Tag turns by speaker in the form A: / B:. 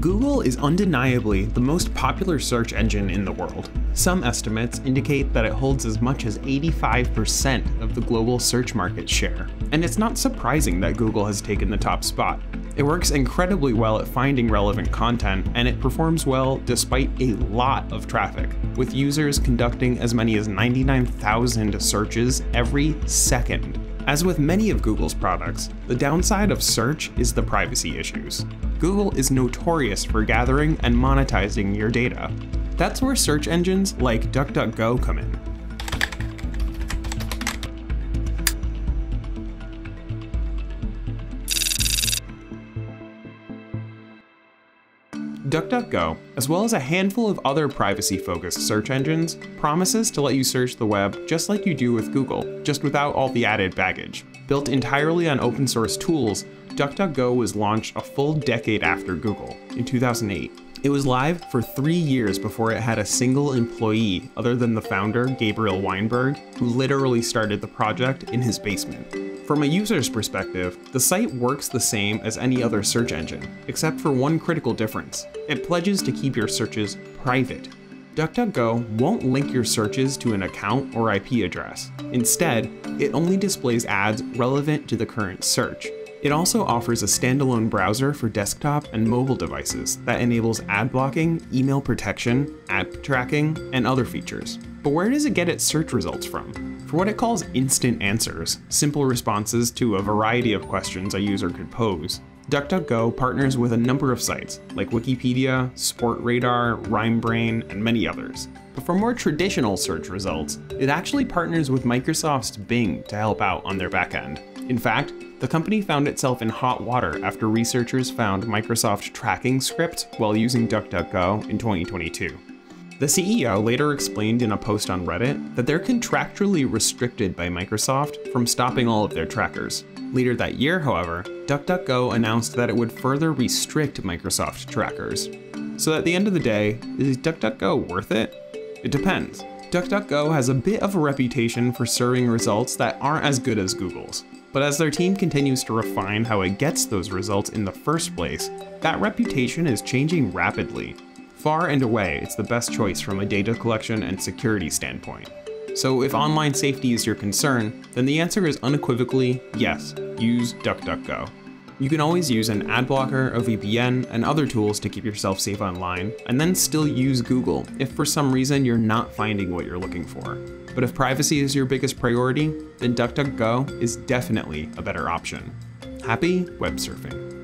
A: Google is undeniably the most popular search engine in the world. Some estimates indicate that it holds as much as 85% of the global search market share. And it's not surprising that Google has taken the top spot. It works incredibly well at finding relevant content, and it performs well despite a lot of traffic, with users conducting as many as 99,000 searches every second. As with many of Google's products, the downside of search is the privacy issues. Google is notorious for gathering and monetizing your data. That's where search engines like DuckDuckGo come in. DuckDuckGo, as well as a handful of other privacy-focused search engines, promises to let you search the web just like you do with Google, just without all the added baggage. Built entirely on open source tools, DuckDuckGo was launched a full decade after Google, in 2008. It was live for three years before it had a single employee other than the founder, Gabriel Weinberg, who literally started the project in his basement. From a user's perspective, the site works the same as any other search engine, except for one critical difference. It pledges to keep your searches private. DuckDuckGo won't link your searches to an account or IP address. Instead, it only displays ads relevant to the current search. It also offers a standalone browser for desktop and mobile devices that enables ad blocking, email protection, app tracking, and other features. But where does it get its search results from? For what it calls instant answers, simple responses to a variety of questions a user could pose, DuckDuckGo partners with a number of sites like Wikipedia, Sportradar, RhymeBrain, and many others. But for more traditional search results, it actually partners with Microsoft's Bing to help out on their backend. In fact, the company found itself in hot water after researchers found Microsoft tracking script while using DuckDuckGo in 2022. The CEO later explained in a post on Reddit that they're contractually restricted by Microsoft from stopping all of their trackers. Later that year, however, DuckDuckGo announced that it would further restrict Microsoft trackers. So at the end of the day, is DuckDuckGo worth it? It depends. DuckDuckGo has a bit of a reputation for serving results that aren't as good as Google's. But as their team continues to refine how it gets those results in the first place, that reputation is changing rapidly. Far and away, it's the best choice from a data collection and security standpoint. So if online safety is your concern, then the answer is unequivocally yes, use DuckDuckGo. You can always use an ad blocker, a VPN, and other tools to keep yourself safe online, and then still use Google if for some reason you're not finding what you're looking for. But if privacy is your biggest priority, then DuckDuckGo is definitely a better option. Happy web surfing.